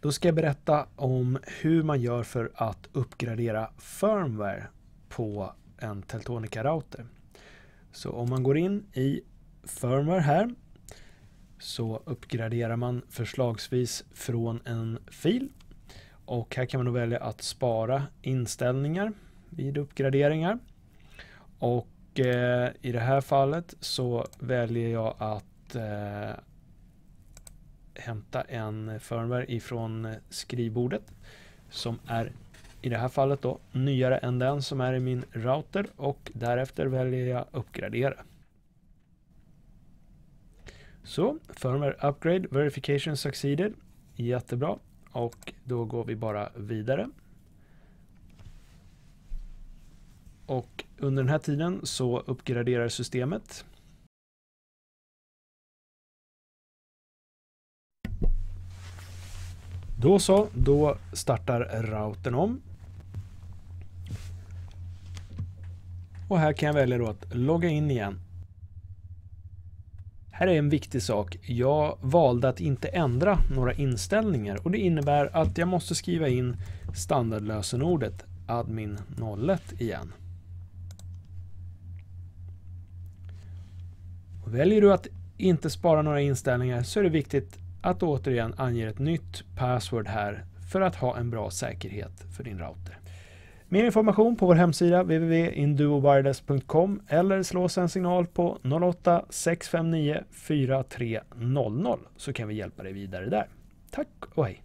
Då ska jag berätta om hur man gör för att uppgradera firmware på en Teltonica-router. Så om man går in i firmware här så uppgraderar man förslagsvis från en fil och här kan man då välja att spara inställningar vid uppgraderingar. Och eh, i det här fallet så väljer jag att eh, hämta en firmware ifrån skrivbordet som är i det här fallet då nyare än den som är i min router och därefter väljer jag uppgradera. Så, firmware upgrade verification succeeded. Jättebra. Och då går vi bara vidare. Och under den här tiden så uppgraderar systemet. Då så, då startar routern om. Och här kan jag välja då att logga in igen. Här är en viktig sak. Jag valde att inte ändra några inställningar och det innebär att jag måste skriva in standardlösenordet admin 01 igen. Och väljer du att inte spara några inställningar så är det viktigt att återigen ange ett nytt password här för att ha en bra säkerhet för din router. Mer information på vår hemsida www.induowireless.com eller slå oss en signal på 08 659 4300 så kan vi hjälpa dig vidare där. Tack och hej!